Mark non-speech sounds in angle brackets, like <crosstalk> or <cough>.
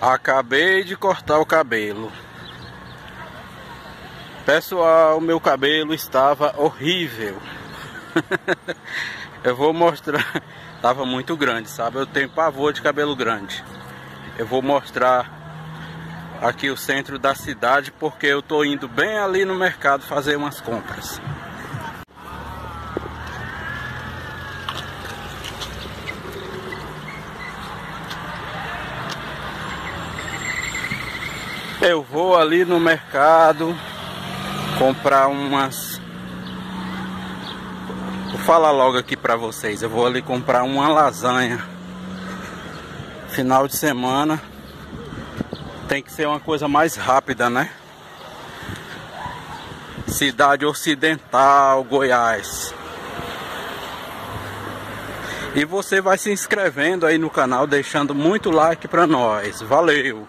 Acabei de cortar o cabelo. Pessoal, meu cabelo estava horrível. <laughs> Eu vou mostrar. Tava muito grande, sabe? Eu tenho pavor de cabelo grande. Eu vou mostrar aqui o centro da cidade porque eu tô indo bem ali no mercado fazer umas compras. Eu vou ali no mercado comprar umas. Vou falar logo aqui pra vocês. Eu vou ali comprar uma lasanha. Final de semana tem que ser uma coisa mais rápida, né? Cidade Ocidental, Goiás. E você vai se inscrevendo aí no canal, deixando muito like pra nós. Valeu!